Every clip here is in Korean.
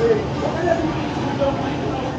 Thank you.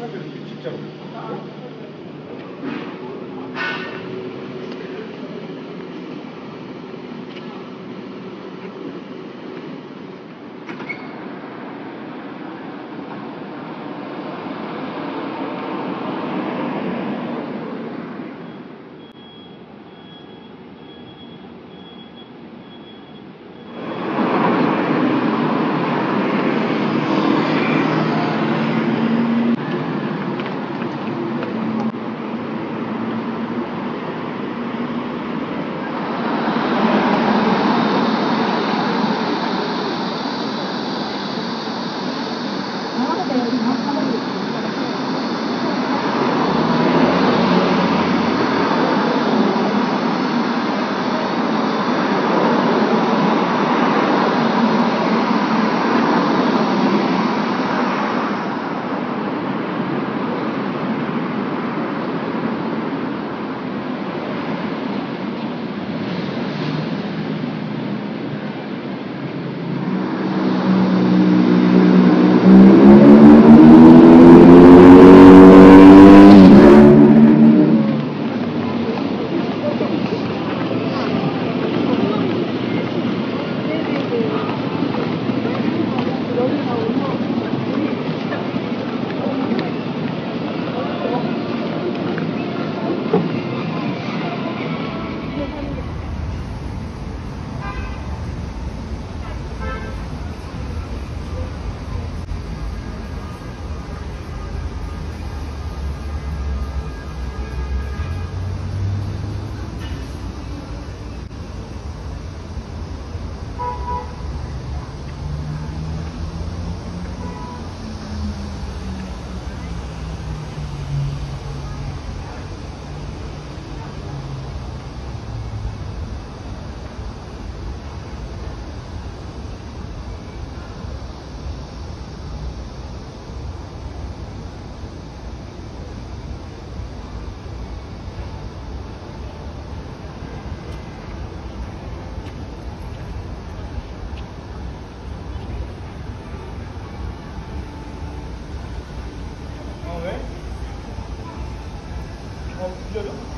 가사들 진짜로. 어 진짜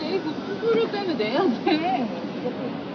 내그 수수료 때문에 내야 돼.